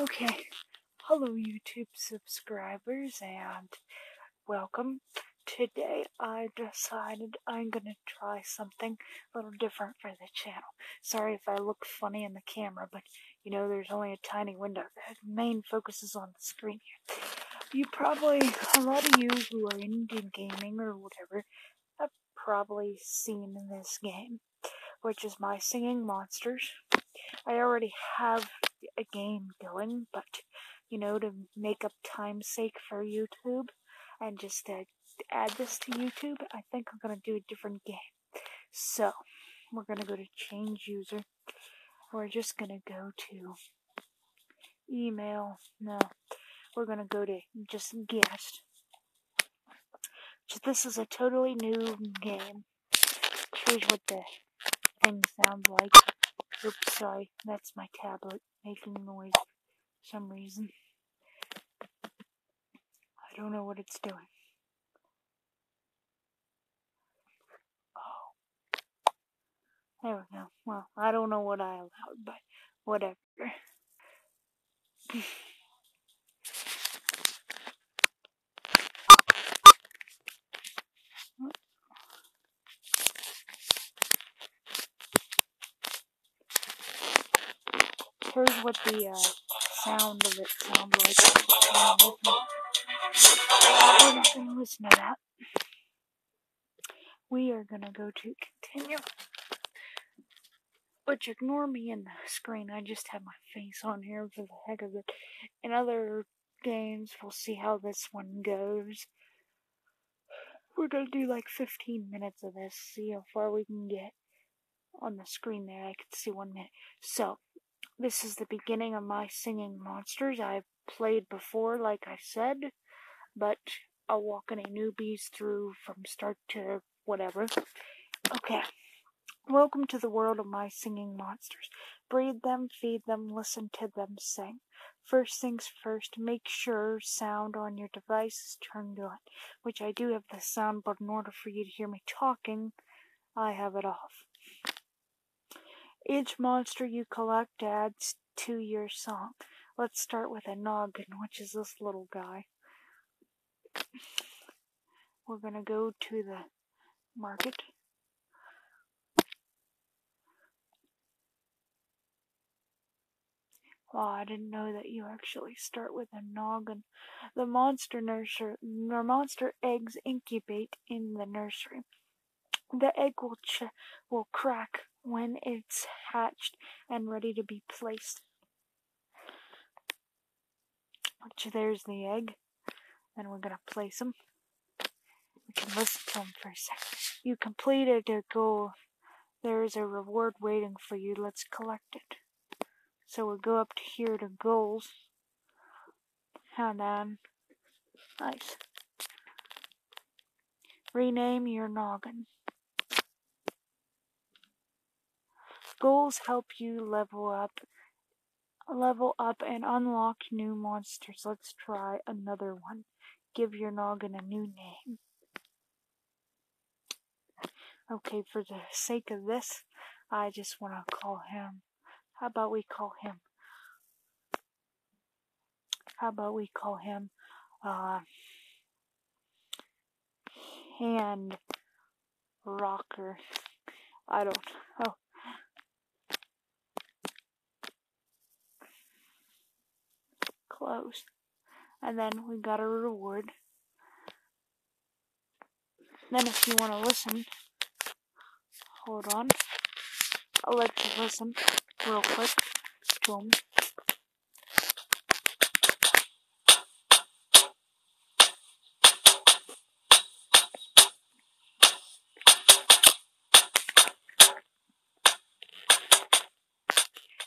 Okay, hello YouTube subscribers and welcome. Today I decided I'm gonna try something a little different for the channel. Sorry if I look funny in the camera, but you know there's only a tiny window. The main focus is on the screen here. You probably, a lot of you who are into gaming or whatever, have probably seen this game, which is My Singing Monsters. I already have game going, but you know, to make up time's sake for YouTube and just to add this to YouTube, I think I'm gonna do a different game. So, we're gonna go to change user. We're just gonna go to email. No, we're gonna go to just guest. This is a totally new game. Here's what the thing sounds like. Oops, sorry, that's my tablet making noise for some reason. I don't know what it's doing. Oh. There we go. Well, I don't know what I allowed, but whatever. Here's what the uh, sound of it sound like. We're not going to listen to that. We are going to go to continue. Which ignore me in the screen. I just have my face on here for the heck of it. In other games, we'll see how this one goes. We're going to do like 15 minutes of this, see how far we can get. On the screen there, I can see one minute. So, this is the beginning of my singing monsters. I've played before, like I said, but I'll walk any newbies through from start to whatever. Okay. Welcome to the world of my singing monsters. Breed them, feed them, listen to them sing. First things first, make sure sound on your device is turned on, which I do have the sound, but in order for you to hear me talking, I have it off. Each monster you collect adds to your song. Let's start with a noggin, which is this little guy. We're gonna go to the market. Oh, I didn't know that you actually start with a noggin. The monster nursery, the monster eggs incubate in the nursery. The egg will ch- will crack when it's hatched and ready to be placed. Which there's the egg. Then we're gonna place them. We can listen to them for a second. You completed a goal. There is a reward waiting for you. Let's collect it. So we'll go up to here to goals. And then, nice. Rename your noggin. Goals help you level up, level up and unlock new monsters. Let's try another one. Give your noggin a new name. Okay, for the sake of this, I just want to call him. How about we call him? How about we call him, uh, hand rocker? I don't. Oh, close. And then we got a reward. Then if you want to listen, hold on. I'll let you listen real quick to.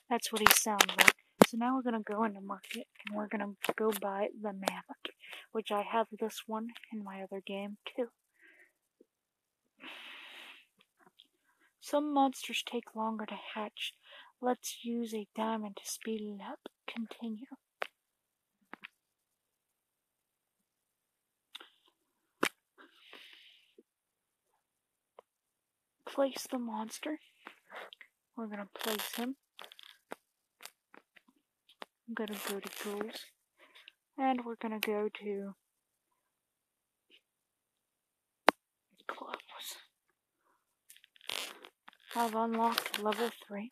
That's what he sounds like. So now we're gonna go into market and we're gonna go buy the mammoth, which I have this one in my other game too. Some monsters take longer to hatch. Let's use a diamond to speed it up. Continue. Place the monster. We're gonna place him. I'm gonna go to tools and we're gonna go to close. I've unlocked level 3.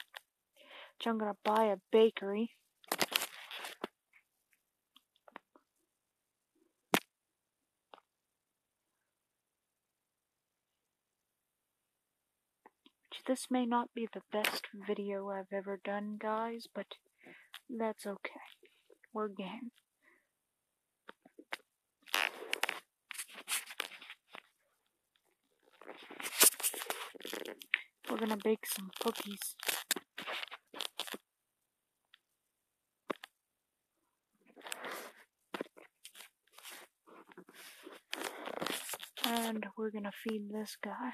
So I'm gonna buy a bakery. This may not be the best video I've ever done, guys, but that's okay. We're game. We're gonna bake some cookies. And we're gonna feed this guy.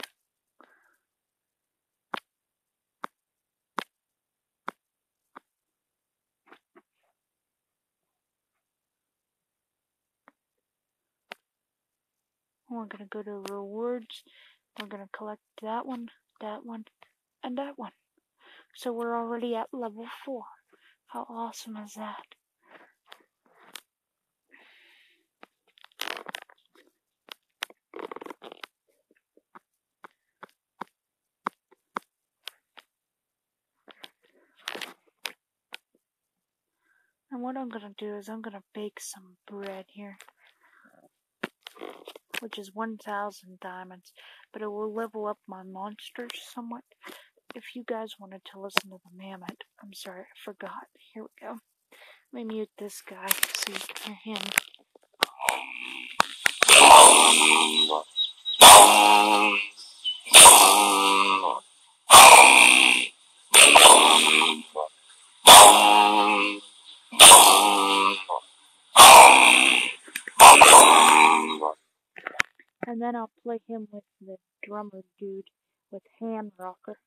We're gonna go to rewards. We're gonna collect that one, that one, and that one. So we're already at level 4. How awesome is that? And what I'm gonna do is I'm gonna bake some bread here which is 1000 diamonds, but it will level up my monsters somewhat. If you guys wanted to listen to the mammoth, I'm sorry, I forgot. Here we go. Let me mute this guy so you can hear him. I'll play him with the drummer dude with hand rocker.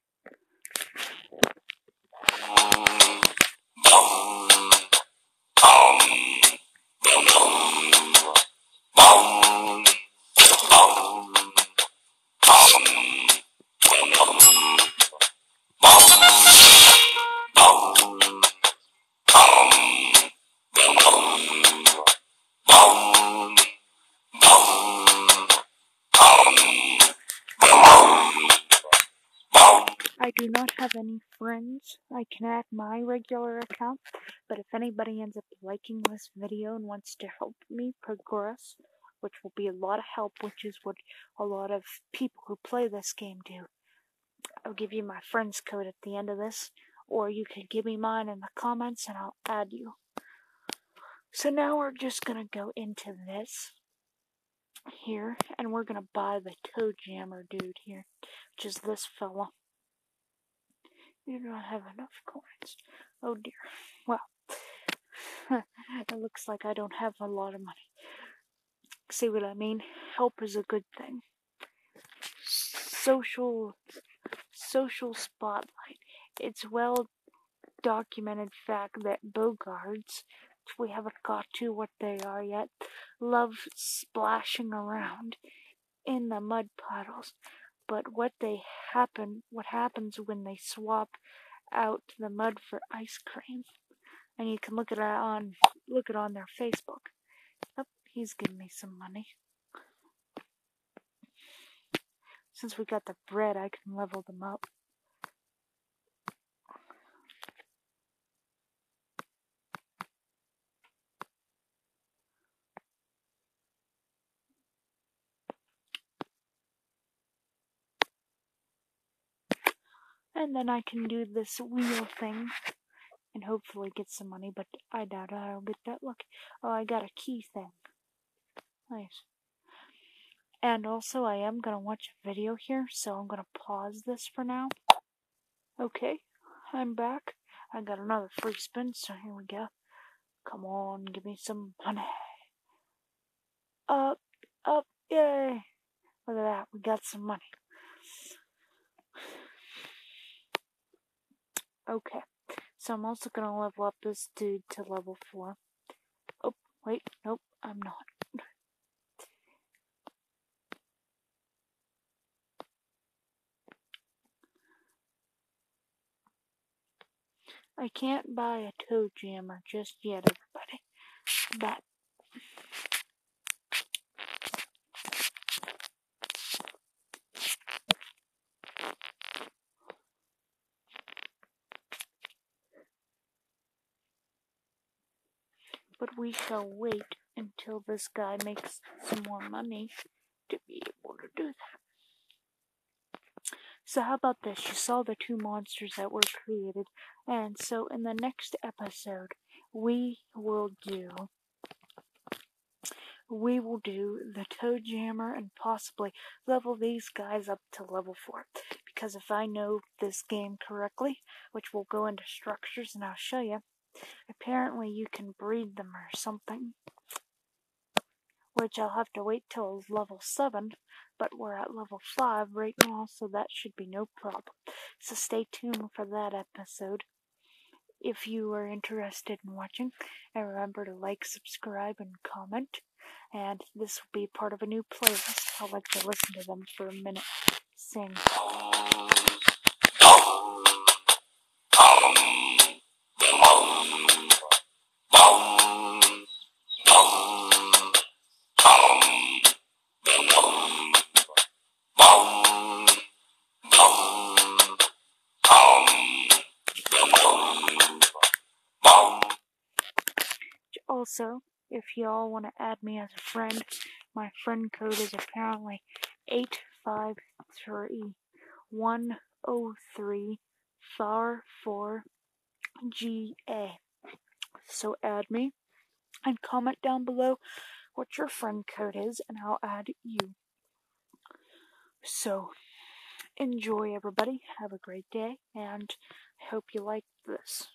I do not have any friends. I can add my regular account, but if anybody ends up liking this video and wants to help me progress, which will be a lot of help, which is what a lot of people who play this game do, I'll give you my friend's code at the end of this, or you can give me mine in the comments and I'll add you. So now we're just gonna go into this here, and we're gonna buy the toe jammer dude here, which is this fella. You do not have enough coins. Oh dear. Well, it looks like I don't have a lot of money. See what I mean? Help is a good thing. Social, social spotlight. It's well documented fact that Bowgarts, we haven't got to what they are yet, love splashing around in the mud puddles but what they happen what happens when they swap out the mud for ice cream? And you can look at it on look it on their facebook. Oh he's giving me some money. Since we got the bread i can level them up and then I can do this wheel thing and hopefully get some money, but I doubt I'll get that lucky. Oh, I got a key thing. Nice. And also, I am gonna watch a video here, so I'm gonna pause this for now. Okay, I'm back. I got another free spin, so here we go. Come on, give me some money. Up, up, yay! Look at that, we got some money. Okay, so I'm also gonna level up this dude to level 4. Oh, wait, nope, I'm not. I can't buy a toe jammer just yet, everybody. But but we shall wait until this guy makes some more money to be able to do that. So how about this? You saw the two monsters that were created, and so in the next episode, we will do we will do the toe jammer and possibly level these guys up to level 4 because if I know this game correctly which will go into structures and I'll show you Apparently you can breed them or something. Which I'll have to wait till level 7, but we're at level 5 right now, so that should be no problem. So stay tuned for that episode. If you are interested in watching, and remember to like, subscribe, and comment. And this will be part of a new playlist. I'd like to listen to them for a minute. Sing. Also, if y'all want to add me as a friend, my friend code is apparently 853 FAR 4 GA. So add me and comment down below what your friend code is, and I'll add you. So, enjoy, everybody. Have a great day, and I hope you like this.